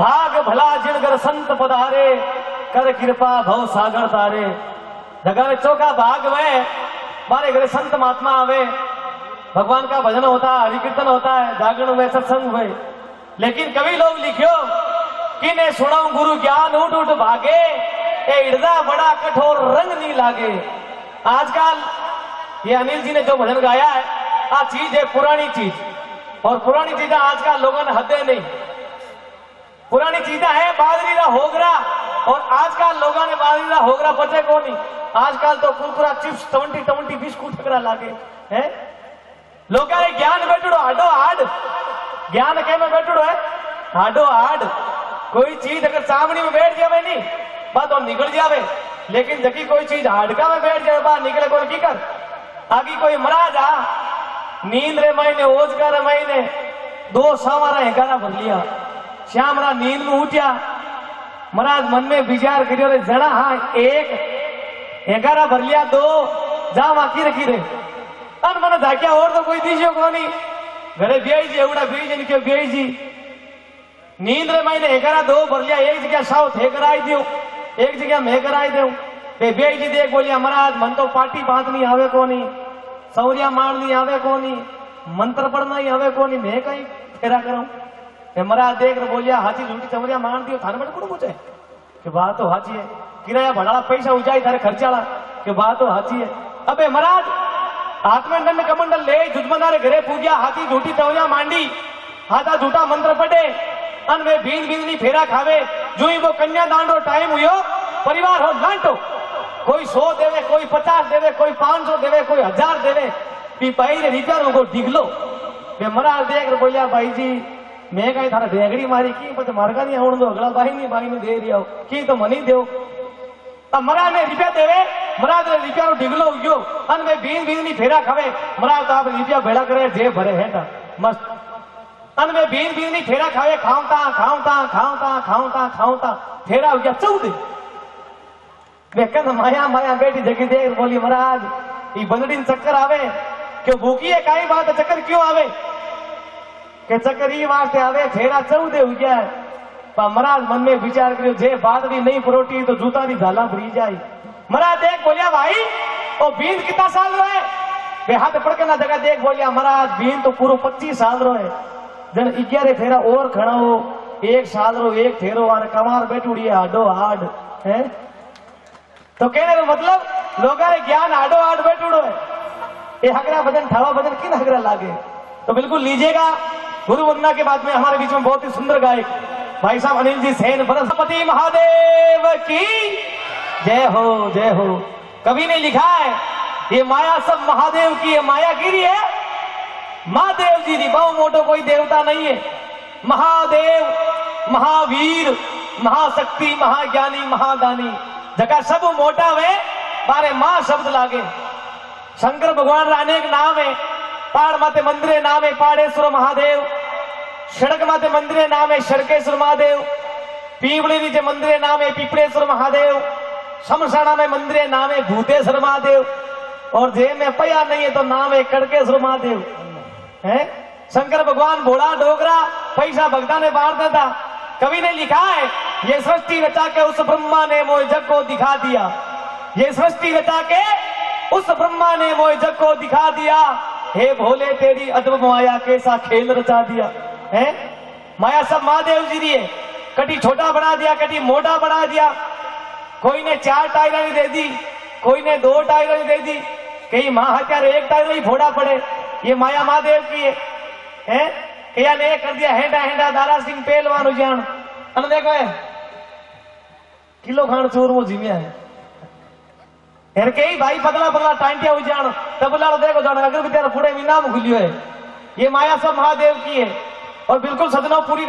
कर संत पधारे, कर कृपा भव सागर तारे। जगह में चौका भाग में मारे घरे संत महात्मा आवे। भगवान का भजन होता है हरि कीर्तन होता है जागरण हुए, सत्संग हुए। लेकिन कभी लोग लिखियो कि ने सुनाऊ गुरु ज्ञान उठ उठ भागे, ए इर्दा बड़ा कठोर रंग नहीं लागे। आजकल ये अनिल जी ने जो भजन गाया है, आ चीज़ है पुरानी चीज़। और पुरानी चीज़ें आजकल लोगों ने हदे नहीं। पुरानी चीजा है बाजरी का होगरा, और आजकल लोगों ने बाजरी का होगरा बचे को नहीं। आजकल तो कुरकुरा, चिप्स, टवंटी टवंटी, बिस्कुट वगैरह लागे, हैं? लोगों ने ज्ञान बैठो हाडो हाड। ज्ञान के में बैठो है? हाडो हाड। कोई चीज़ अगर चामड़ी में बैठ जावे नहीं, बात तो निकल जावे। लेकिन जबकि कोई चीज़ हाडका में बैठ जाए बाहर निकले कौन की कर? आगे कोई मरा जा। नींद रे महीने ओजगा रे महीने। दो सामारा हेकारा भर लिया। श्याम रा नींद में उठ्या महाराज मन में विचार करियो रे जड़ा हाँ एक हेकारा भर लिया दो जा बाकी रखी रे अन मन धाक्या और तो कोई दीजियो कोनी घरे बेई जी एवड़ा बेई जी निकल बेई जी नींद रे महीने हेकारा दो भर लिया एक जगह साउथ हेकरा आई दियो एक जगह में हेकरा आई दो बेई जी देख बोलिया महाराज मन तो पार्टी बात नहीं आवे कोनी सौरिया मार नहीं आवे कोनी मंत्र पढ़ना ही आवे कोनी मैं कहीं फेरा करूँ हेमरा देख रहे, बोलिया हाजी झूठी चमरिया मांग दियो थाने बड़े कुड़ पूछे कि बात तो हाजी है। किराया भड़ाला पैसा उजाई, थारे खर्चा ला कि बात तो हाजी है। अबे महाराज हाथ में दंड कमंडल ले, जुजमदारे घरे पूजिया, हाथी झूठी चवरिया मांडी। हाथा झूठा मंत्र पटे। अन वे भीन भीननी फेरा खावे। जो ही वो कन्या दान रो टाइम हुयो, परिवार हो लांटो। कोई सौ देवे, कोई पचास देवे, कोई पाँच सौ देवे, कोई हज़ार देवे। पिपाई रे रिचार को डिगलो। वे मरा देख बोलिया, भाई जी મેં કઈ તારા ભેગડી મારી કી, પછી માર્ગા ની આવણ દો અગલા ભાઈ ની ભાઈ ની દે રહ્યા કી તો મને દેવ. મરા ને રૂપિયા દેવે. મરા તો રૂપિયા નો ઢીગલો ઉગ્યો. અને મેં ભીન ભીનની ફેરા ખાવે. મરા તો આપણે રૂપિયા ભેળા કરે, જે ભરે હેઠા મસ્ત. અને મેં ભીન ભીનની ફેરા ખાવે. ખાવતા ખાવતા ખાવતા ખાવતા ખાવતા. ફેરા ઉગ્યા. ચૌદ. મેં કદ માયા માયા બેઠી જગી દે. બોલી મહારાજ એ બંદડી ચક્કર આવે. કે ભૂકીએ કાઈ વાત ચક્કર ક્यों આવે? કે ચકરી વાસ્તે હવે છેડા ચૌદે ઉગ્યા પણ મહારાજ મનને વિચાર કર્યો જે બાદડી નહીં પરોટી તો જૂતાની ઝાલા ભરી જાય મહારાજ દેખ બોલ્યા ભાઈ ઓ ભીંત કેટલા સાલ રહે બે હાથ પડકના જગા દેખ બોલ્યા મહારાજ ભીંત તો પૂરો પચીસ સાલ રહે જન અગિયારે ફેરા ઓર ખણાવો એક સાલ રો એક ફેરો અને કમાર બેટુડીએ હાડો હાડ હે તો કેને મતલબ લોગાને જ્ઞાન હાડો હાડ બેટુડો હે એ હગરા ભજન ઠાવા ભજન કિન હગરા લાગે તો બિલકુલ લીજેગા गुरु वंदना के बाद में हमारे बीच में बहुत ही सुंदर गायक भाई साहब अनिल जी, सेन, बृहस्पति महादेव की जय हो जय हो। कवि ने लिखा है, ये माया सब महादेव की है माया गिरी है। महादेव जी की बहु मोटो कोई देवता नहीं है। महादेव, महावीर, महाशक्ति, महाज्ञानी, महादानी, जगह सब मोटा वे बारे माँ शब्द लागे। शंकर भगवान अनेक नाम है। पहाड़ माते मंदिरे नाम है पहाड़ेश्वर महादेव। सड़क माते मंदिरे नाम है सड़केश्वर महादेव। पीपड़ी नीचे मंदिरे नाम है पीपड़ेश्वर महादेव। शमशाना में मंदिरे नाम है भूतेश्वर महादेव। और जे में पया नहीं है तो नाम है कड़केश्वर महादेव। है? शंकर भगवान भोला डोगरा, पैसा भगता ने बांट देता। कवि ने लिखा है, ये सृष्टि रचा के उस ब्रह्मा ने मोह जग को दिखा दिया। ये सृष्टि रचा के उस ब्रह्मा ने मोह जग को दिखा दिया। हे भोले, तेरी अदब माया कैसा खेल रचा दिया। है? माया सब महादेव जी दी है। कटी छोटा बना दिया, कटी मोटा बना दिया। कोई ने चार टायर दे दी, कोई ने दो टायर दे दी। कहीं माँ हत्यारे एक टायर ही फोड़ा पड़े। ये माया महादेव की है। हैं? कया ने कर दिया, हेंडा हेंडा, दारा सिंह, पहलवान उजान अन देखो किलो खान चोर वो जीव्या है ही भाई पतला पतला टांटिया उजान तबला देखो, जान अगर तेरा पूरे में नाम खुलियो है ये माया सब महादेव की है। और बिल्कुल सदनों पूरी